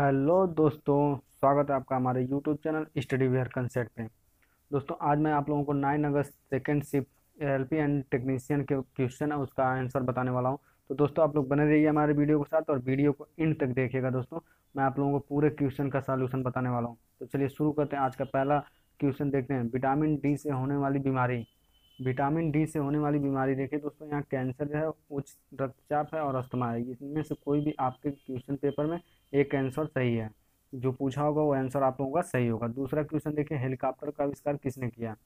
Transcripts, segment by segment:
Hello दोस्तों, स्वागत है आपका हमारे YouTube channel study where concept पे। दोस्तों, आज मैं आप लोगों को 9 अगस्त second shift L P and technician के क्वेश्चन है, उसका आंसर बताने वाला हूँ। तो दोस्तों, आप लोग बने रहिए हमारे वीडियो के साथ और वीडियो को इन तक देखिएगा दोस्तों। मैं आप लोगों को पूरे क्वेश्चन का सोल्यूशन बताने वाला हूँ। तो चलिए शुरू करते हैं आज का पहला क्वेश्चन देखते हैं। विटामिन डी से होने वाली बीमारी। विटामिन डी से होने वाली बीमारी देखिए दोस्तों यहाँ कैंसर जो है, उच्च रक्तचाप है और अस्थमा है। इसमें से कोई भी आपके क्वेश्चन पेपर में एक आंसर सही है। जो पूछा होगा वो आंसर आप लोगों का सही होगा। दूसरा क्वेश्चन देखिए हेलीकॉप्टर का आविष्कार किसने किया?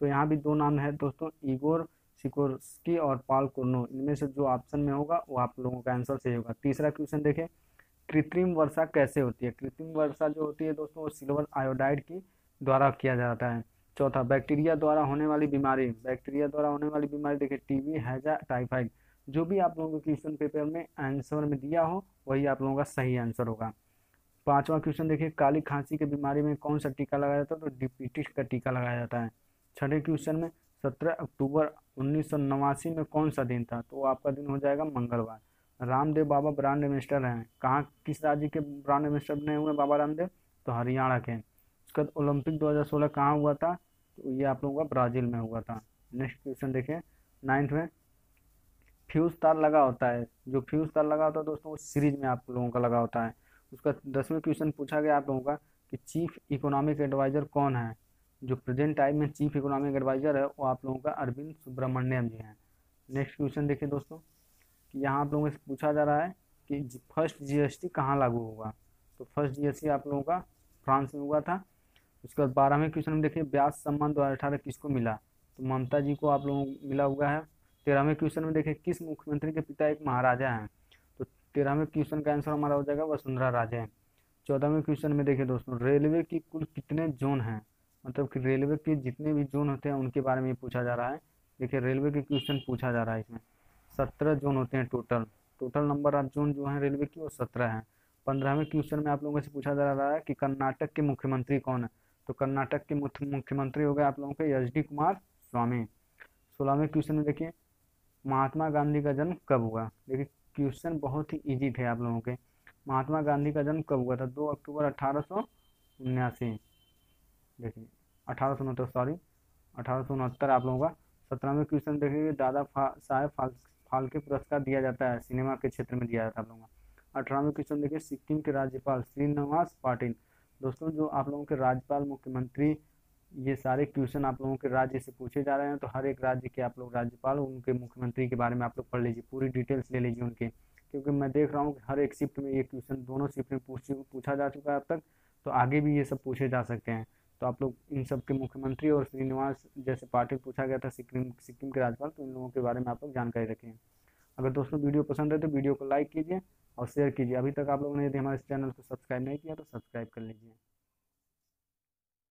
तो यहाँ भी दो नाम है दोस्तों ईगोर सिकोर्स्की और पाल कुर्नो। इनमें से जो ऑप्शन में होगा वो आप लोगों का आंसर सही होगा। तीसरा क्वेश्चन देखें, कृत्रिम वर्षा कैसे होती है? कृत्रिम वर्षा जो होती है दोस्तों, वो सिल्वर आयोडाइड की द्वारा किया जाता है। चौथा, बैक्टीरिया द्वारा होने वाली बीमारी। बैक्टीरिया द्वारा होने वाली बीमारी, देखिए, टीबी, हैजा, टाइफाइड, जो भी आप लोगों को क्वेश्चन पेपर में आंसर में दिया हो, वही आप लोगों का सही आंसर होगा। पांचवा क्वेश्चन, देखिए, काली खांसी की बीमारी में कौन सा टीका लगाया जाता है? तो डिपिटिस का टीका लगाया जाता है। छठे क्वेश्चन में, सत्रह अक्टूबर उन्नीस सौ नवासी में कौन सा दिन था? तो आपका दिन हो जाएगा मंगलवार। रामदेव बाबा ब्रांड एम्बेसडर हैं। कहाँ, किस राज्य के ब्रांड एम्बेसडर बने हुए बाबा रामदेव? तो हरियाणा के उसके बाद ओलंपिक 2016 कहाँ हुआ था? तो ये आप लोगों का ब्राज़ील में हुआ था। नेक्स्ट क्वेश्चन देखें। नाइन्थ में, फ्यूज़ तार लगा होता है। जो फ्यूज़ तार लगा होता है दोस्तों, वो सीरीज़ में आप लोगों का लगा होता है। उसका दसवें क्वेश्चन पूछा गया आप लोगों का कि चीफ इकोनॉमिक एडवाइज़र कौन है? जो प्रेजेंट टाइम में चीफ इकोनॉमिक एडवाइज़र है, वो आप लोगों का अरविंद सुब्रमण्यम जी हैं। नेक्स्ट क्वेश्चन देखिए दोस्तों, कि यहाँ आप लोगों से पूछा जा रहा है कि फ़र्स्ट जीएसटी कहाँ लागू होगा? तो फ़र्स्ट जीएसटी आप लोगों का फ्रांस में हुआ था। उसके बाद बारहवें क्वेश्चन में देखिए, ब्यास सम्मान दो हज़ार अठारह किसको मिला? तो ममता जी को आप लोगों को मिला हुआ है। तेरहवें क्वेश्चन में देखिए, किस मुख्यमंत्री के पिता एक महाराजा हैं? तो तेरहवें क्वेश्चन का आंसर हमारा हो जाएगा वसुंधरा राजे। चौदहवें क्वेश्चन में देखिए दोस्तों, रेलवे की कुल कितने जोन हैं? मतलब कि रेलवे के जितने भी जोन होते हैं, उनके बारे में पूछा जा रहा है। देखिए, रेलवे के क्वेश्चन पूछा जा रहा है इसमें। सत्रह जोन होते हैं total. Total number of zone जो है रेलवे की, वो सत्रह है। पंद्रहवें क्वेश्चन में आप लोगों से पूछा जा रहा है कि कर्नाटक के मुख्यमंत्री कौन है? तो कर्नाटक के मुख्यमंत्री हो गए आप लोगों के एच डी कुमार स्वामी। सोलहवें क्वेश्चन में देखिए महात्मा गांधी का जन्म कब हुआ? देखिए क्वेश्चन बहुत ही इजी थे आप लोगों के। महात्मा गांधी का जन्म कब हुआ था? दो अक्टूबर अठारह देखिए अठारह सौ उनहत्तर सॉरी अठारह सौ उनहत्तर आप लोगों का। सत्रहवें क्वेश्चन देखिए दादा फा, साहेब फाल, फाल्के पुरस्कार दिया जाता है सिनेमा के क्षेत्र में दिया जाता है आप लोगों का। अठारहवें क्वेश्चन देखिए सिक्किम के राज्यपाल श्रीनिवास पाटिल दोस्तों, जो आप लोगों के राज्यपाल, मुख्यमंत्री, ये सारे क्वेश्चन आप लोगों के राज्य से पूछे जा रहे हैं तो हर एक राज्य के आप लोग राज्यपाल, उनके मुख्यमंत्री के बारे में आप लोग पढ़ लीजिए, पूरी डिटेल्स ले लीजिए उनके। क्योंकि मैं देख रहा हूँ कि हर एक शिफ्ट में ये क्वेश्चन, दोनों शिफ्ट में पूछ, पूछा जा चुका है अब तक तो आगे भी ये सब पूछे जा सकते हैं। तो आप लोग इन सब के मुख्यमंत्री और श्रीनिवास, जैसे पाटिल पूछा गया था, सिक्किम सिक्किम के राज्यपाल तो इन लोगों के बारे में आप लोग जानकारी रखें। अगर दोस्तों वीडियो पसंद है तो वीडियो को लाइक कीजिए और शेयर कीजिए। अभी तक आप लोगों ने यदि हमारे चैनल को सब्सक्राइब नहीं किया तो सब्सक्राइब कर लीजिए।